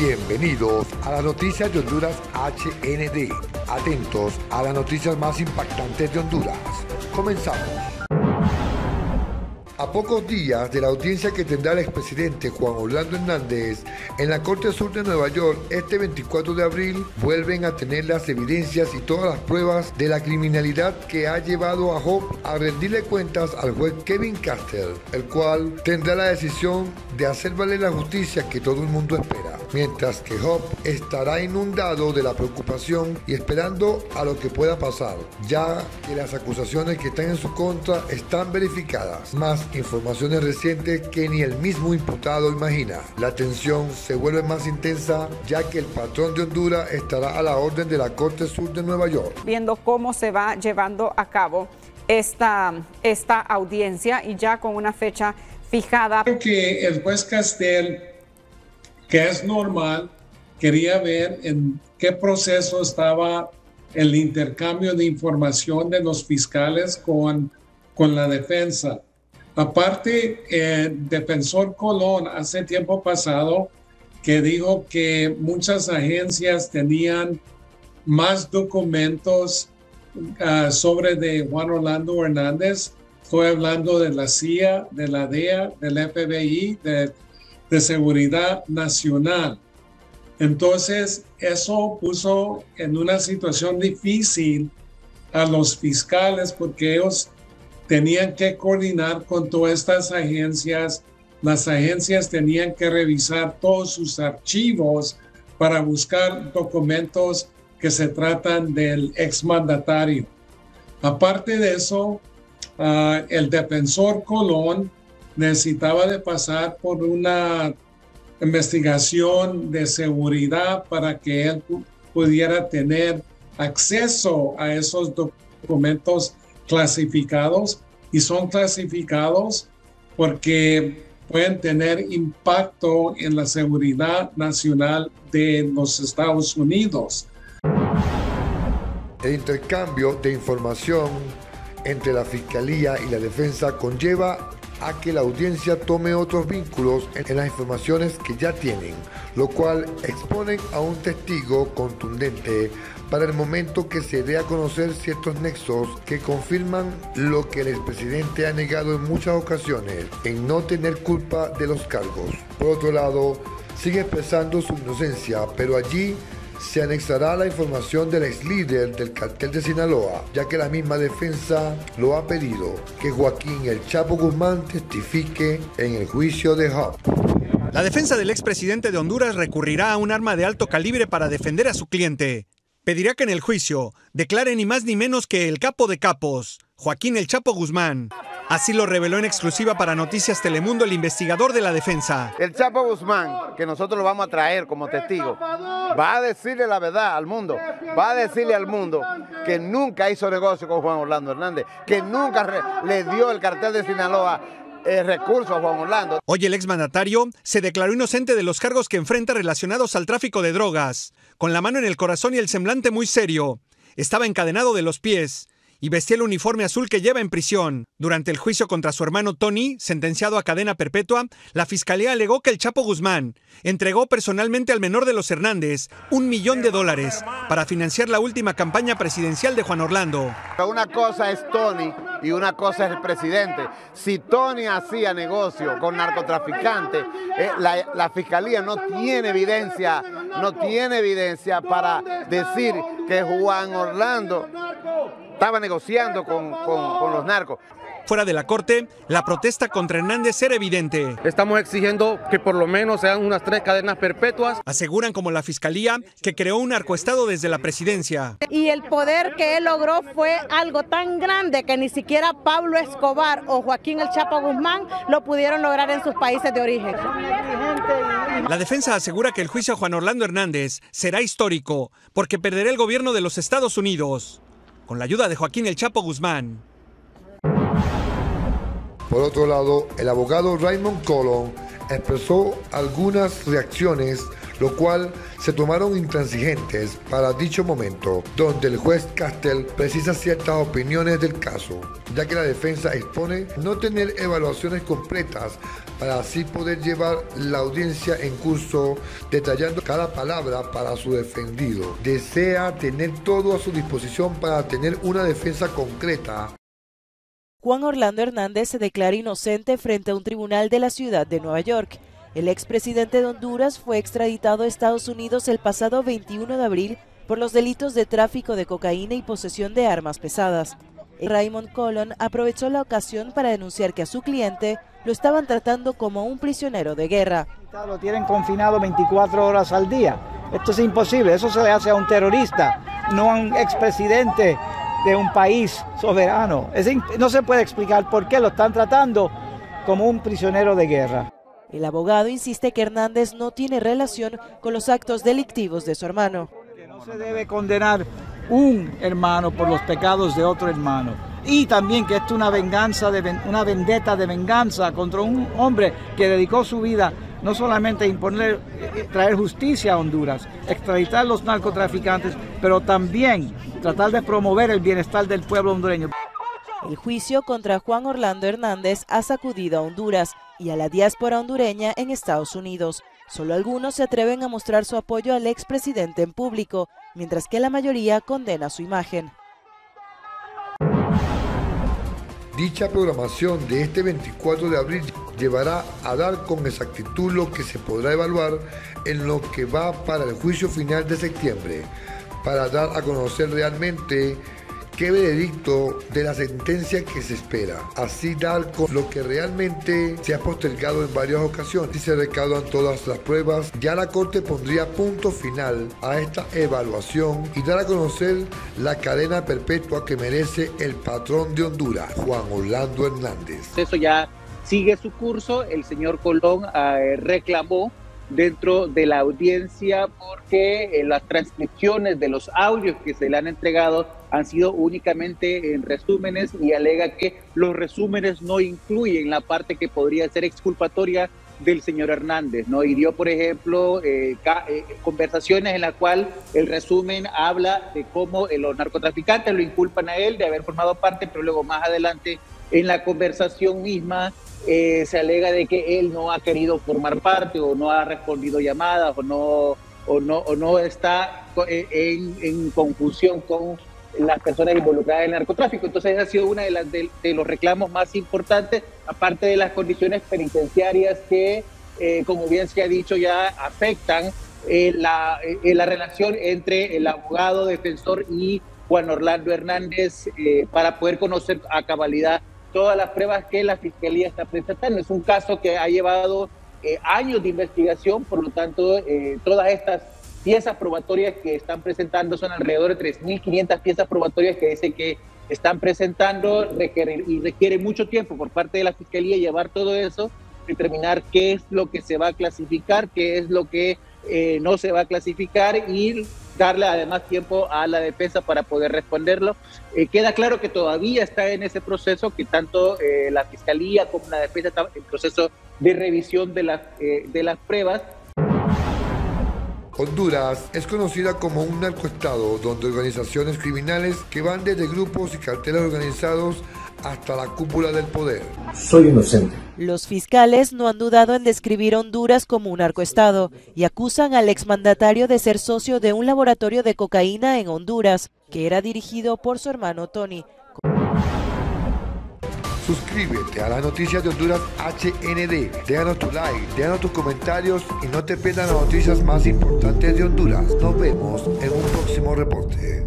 Bienvenidos a las noticias de Honduras HND. Atentos a las noticias más impactantes de Honduras. Comenzamos. A pocos días de la audiencia que tendrá el expresidente Juan Orlando Hernández en la Corte Sur de Nueva York este 24 de abril, vuelven a tener las evidencias y todas las pruebas de la criminalidad que ha llevado a Hope a rendirle cuentas al juez Kevin Castle, el cual tendrá la decisión de hacer valer la justicia que todo el mundo espera, mientras que Hope estará inundado de la preocupación y esperando a lo que pueda pasar, ya que las acusaciones que están en su contra están verificadas. Más informaciones recientes que ni el mismo imputado imagina. La tensión se vuelve más intensa ya que el patrón de Honduras estará a la orden de la Corte Sur de Nueva York. Viendo cómo se va llevando a cabo esta, esta audiencia y ya con una fecha fijada. Creo que el juez Castel, que es normal, quería ver en qué proceso estaba el intercambio de información de los fiscales con, con la defensa. Aparte, el defensor Colón hace tiempo pasado que dijo que muchas agencias tenían más documentos uh, sobre de Juan Orlando Hernández. Estoy hablando de la CIA, de la DEA, del FBI, de, de Seguridad Nacional. Entonces, eso puso en una situación difícil a los fiscales porque ellos tenían que coordinar con todas estas agencias. Las agencias tenían que revisar todos sus archivos para buscar documentos que se tratan del exmandatario. Aparte de eso, uh, el defensor Colón necesitaba de pasar por una investigación de seguridad para que él pudiera tener acceso a esos documentos clasificados y son clasificados porque pueden tener impacto en la seguridad nacional de los Estados Unidos. El intercambio de información entre la Fiscalía y la Defensa conlleva a que la audiencia tome otros vínculos en las informaciones que ya tienen, lo cual exponen a un testigo contundente para el momento que se dé a conocer ciertos nexos que confirman lo que el expresidente ha negado en muchas ocasiones, en no tener culpa de los cargos. Por otro lado, sigue expresando su inocencia, pero allí se anexará la información del ex líder del cartel de Sinaloa, ya que la misma defensa lo ha pedido, que Joaquín El Chapo Guzmán testifique en el juicio de Hub. La defensa del expresidente de Honduras recurrirá a un arma de alto calibre para defender a su cliente pedirá que en el juicio declare ni más ni menos que el capo de capos, Joaquín El Chapo Guzmán. Así lo reveló en exclusiva para Noticias Telemundo el investigador de la defensa. El Chapo Guzmán, que nosotros lo vamos a traer como testigo, va a decirle la verdad al mundo, va a decirle al mundo que nunca hizo negocio con Juan Orlando Hernández, que nunca le dio el cartel de Sinaloa eh, recursos a Juan Orlando. Hoy el exmandatario se declaró inocente de los cargos que enfrenta relacionados al tráfico de drogas, con la mano en el corazón y el semblante muy serio. Estaba encadenado de los pies y vestía el uniforme azul que lleva en prisión. Durante el juicio contra su hermano Tony, sentenciado a cadena perpetua, la fiscalía alegó que el Chapo Guzmán entregó personalmente al menor de los Hernández un millón de dólares para financiar la última campaña presidencial de Juan Orlando. Una cosa es Tony y una cosa es el presidente. Si Tony hacía negocio con narcotraficantes, eh, la, la fiscalía no tiene evidencia, no tiene evidencia para decir que Juan Orlando estaba negociando con, con, con, los narcos. Fuera de la corte, la protesta contra Hernández era evidente. Estamos exigiendo que por lo menos sean unas tres cadenas perpetuas. Aseguran como la fiscalía que creó un narcoestado desde la presidencia. Y el poder que él logró fue algo tan grande que ni siquiera Pablo Escobar o Joaquín El Chapo Guzmán lo pudieron lograr en sus países de origen. La defensa asegura que el juicio a Juan Orlando Hernández será histórico porque perderá el gobierno de los Estados Unidos con la ayuda de Joaquín El Chapo Guzmán. Por otro lado, el abogado Raymond Colon expresó algunas reacciones lo cual se tomaron intransigentes para dicho momento, donde el juez Castell precisa ciertas opiniones del caso, ya que la defensa expone no tener evaluaciones completas para así poder llevar la audiencia en curso detallando cada palabra para su defendido. Desea tener todo a su disposición para tener una defensa concreta Juan Orlando Hernández se declara inocente frente a un tribunal de la ciudad de Nueva York. El expresidente de Honduras fue extraditado a Estados Unidos el pasado 21 de abril por los delitos de tráfico de cocaína y posesión de armas pesadas. Raymond Colon aprovechó la ocasión para denunciar que a su cliente lo estaban tratando como un prisionero de guerra. Lo tienen confinado 24 horas al día. Esto es imposible, eso se le hace a un terrorista, no a un expresidente de un país soberano. no se puede explicar por qué lo están tratando como un prisionero de guerra. El abogado insiste que Hernández no tiene relación con los actos delictivos de su hermano. no se debe condenar un hermano por los pecados de otro hermano. Y también que esto es una venganza, de, una vendetta de venganza contra un hombre que dedicó su vida no solamente a imponer, eh, traer justicia a Honduras, extraditar a los narcotraficantes, pero también tratar de promover el bienestar del pueblo hondureño. El juicio contra Juan Orlando Hernández ha sacudido a Honduras y a la diáspora hondureña en Estados Unidos. Solo algunos se atreven a mostrar su apoyo al expresidente en público, mientras que la mayoría condena su imagen. Dicha programación de este 24 de abril llevará a dar con exactitud lo que se podrá evaluar en lo que va para el juicio final de septiembre, para dar a conocer realmente qué veredicto de la sentencia que se espera. Así dar con lo que realmente se ha postergado en varias ocasiones. Si se recaudan todas las pruebas, ya la Corte pondría punto final a esta evaluación y dar a conocer la cadena perpetua que merece el patrón de Honduras, Juan Orlando Hernández. Eso ya sigue su curso. El señor Colón eh, reclamó dentro de la audiencia porque eh, las transcripciones de los audios que se le han entregado han sido únicamente en resúmenes y alega que los resúmenes no incluyen la parte que podría ser exculpatoria del señor Hernández, ¿no? Y dio, por ejemplo, eh, eh, conversaciones en la cual el resumen habla de cómo los narcotraficantes lo inculpan a él de haber formado parte, pero luego más adelante en la conversación misma eh, se alega de que él no ha querido formar parte o no ha respondido llamadas o no, o no, está eh, en, en, confusión con las personas involucradas en el narcotráfico. Entonces, ha sido uno de, los reclamos más importantes, aparte de las condiciones penitenciarias que, eh, como bien se ha dicho, ya afectan la, relación entre el abogado defensor y Juan Orlando Hernández para poder conocer a cabalidad todas las pruebas que la Fiscalía está presentando. Es un caso que ha llevado eh, años de investigación, por lo tanto, eh, todas estas piezas probatorias que están presentando son alrededor de 3.500 piezas probatorias que dice que están presentando requiere, y requiere mucho tiempo por parte de la Fiscalía llevar todo eso, determinar qué es lo que se va a clasificar, qué es lo que eh, no se va a clasificar y darle además tiempo a la defensa para poder responderlo. Eh, queda claro que todavía está en ese proceso, que tanto eh, la Fiscalía como la defensa están en proceso de revisión de las, de las pruebas. Honduras es conocida como un narcoestado donde organizaciones criminales que van desde grupos y carteles organizados hasta la cúpula del poder. Soy inocente. Los fiscales no han dudado en describir Honduras como un narcoestado y acusan al exmandatario de ser socio de un laboratorio de cocaína en Honduras, que era dirigido por su hermano Tony. Suscríbete a las noticias de Honduras HND, déjanos tu like, déjanos tus comentarios y no te pierdas las noticias más importantes de Honduras. Nos vemos en un próximo reporte.